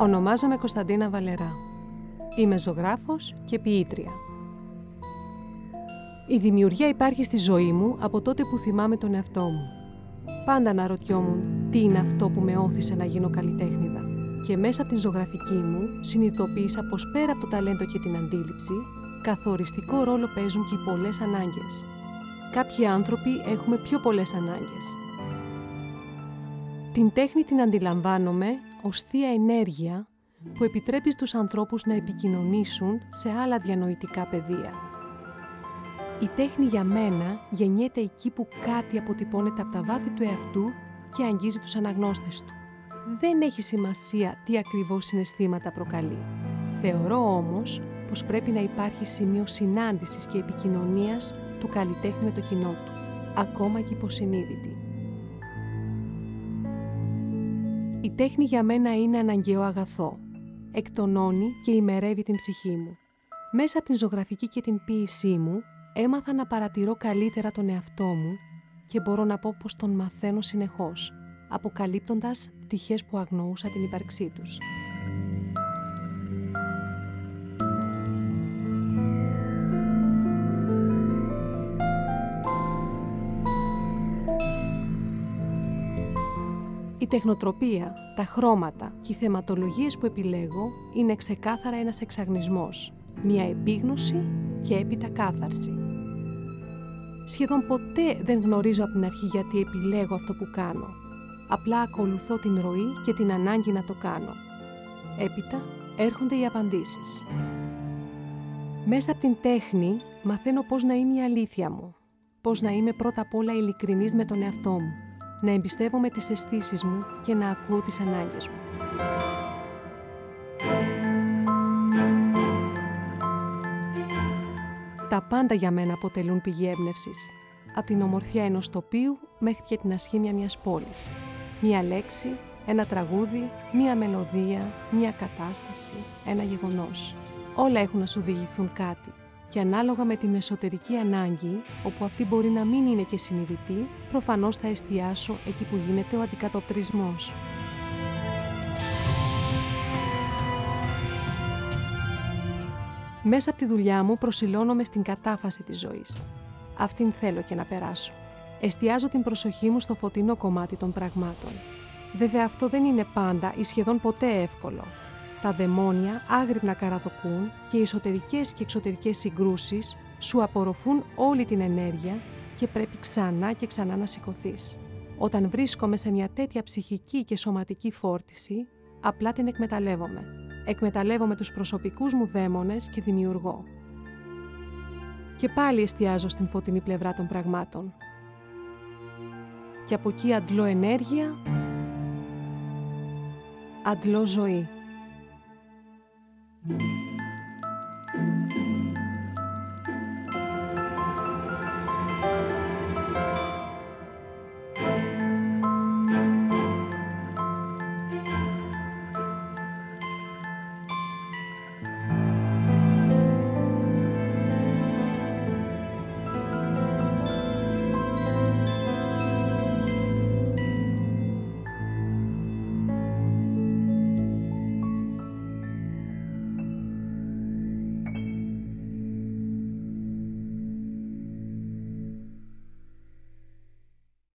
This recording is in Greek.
Ονομάζομαι Κωνσταντίνα Βαλερά. Είμαι ζωγράφος και ποιήτρια. Η δημιουργία υπάρχει στη ζωή μου από τότε που θυμάμαι τον εαυτό μου. Πάντα αναρωτιόμουν τι είναι αυτό που με όθησε να γίνω καλλιτέχνηδα. Και μέσα από την ζωγραφική μου συνειδητοποίησα πως πέρα από το ταλέντο και την αντίληψη, καθοριστικό ρόλο παίζουν και οι πολλές ανάγκες. Κάποιοι άνθρωποι έχουμε πιο πολλές ανάγκες. Την τέχνη την αντιλαμβάνομαι ως θεία ενέργεια που επιτρέπει στους ανθρώπους να επικοινωνήσουν σε άλλα διανοητικά πεδία. Η τέχνη για μένα γεννιέται εκεί που κάτι αποτυπώνεται από τα βάθη του εαυτού και αγγίζει τους αναγνώστες του. Δεν έχει σημασία τι ακριβώς συναισθήματα προκαλεί. Θεωρώ όμως πως πρέπει να υπάρχει σημείο συνάντησης και επικοινωνίας του καλλιτέχνη με το κοινό του, ακόμα και υποσυνείδητη. Η τέχνη για μένα είναι αναγκαίο αγαθό. Εκτονώνει και ημερεύει την ψυχή μου. Μέσα από την ζωγραφική και την ποίησή μου, έμαθα να παρατηρώ καλύτερα τον εαυτό μου και μπορώ να πω πως τον μαθαίνω συνεχώς, αποκαλύπτοντας τυχές που αγνοούσα την ύπαρξή τους. Τεχνοτροπία, τα χρώματα και οι θεματολογίες που επιλέγω είναι ξεκάθαρα ένας εξαγνισμός, μια επίγνωση και έπειτα κάθαρση. Σχεδόν ποτέ δεν γνωρίζω από την αρχή γιατί επιλέγω αυτό που κάνω. Απλά ακολουθώ την ροή και την ανάγκη να το κάνω. Έπειτα έρχονται οι απαντήσεις. Μέσα από την τέχνη μαθαίνω πώς να είμαι η αλήθεια μου. Πώς να είμαι πρώτα απ' όλα ειλικρινής με τον εαυτό μου να εμπιστεύομαι τις αισθήσεις μου και να ακούω τις ανάγκες μου. Τα πάντα για μένα αποτελούν πηγή έμπνευσης. Από την ομορφιά ενός τοπίου μέχρι και την ασχήμια μιας πόλης. Μία λέξη, ένα τραγούδι, μία μελωδία, μία κατάσταση, ένα γεγονός. Όλα έχουν να σου διηγηθούν κάτι και ανάλογα με την εσωτερική ανάγκη, όπου αυτή μπορεί να μην είναι και συνειδητή, προφανώς θα εστιάσω εκεί που γίνεται ο αντικατοπτρισμός. Μέσα από τη δουλειά μου προσιλώνομαι στην κατάφαση της ζωής. Αυτήν θέλω και να περάσω. Εστιάζω την προσοχή μου στο φωτεινό κομμάτι των πραγμάτων. Βέβαια αυτό δεν είναι πάντα ή σχεδόν ποτέ εύκολο τα δαιμόνια άγρυπνα καραδοκούν και οι εσωτερικές και εξωτερικές συγκρούσεις σου απορροφούν όλη την ενέργεια και πρέπει ξανά και ξανά να σηκωθείς. Όταν βρίσκομαι σε μια τέτοια ψυχική και σωματική φόρτιση, απλά την εκμεταλλεύομαι. Εκμεταλλεύομαι τους προσωπικούς μου δαίμονες και δημιουργώ. Και πάλι εστιάζω στην φωτεινή πλευρά των πραγμάτων. Και από εκεί αντλώ ενέργεια, αντλώ ζωή. Thank you.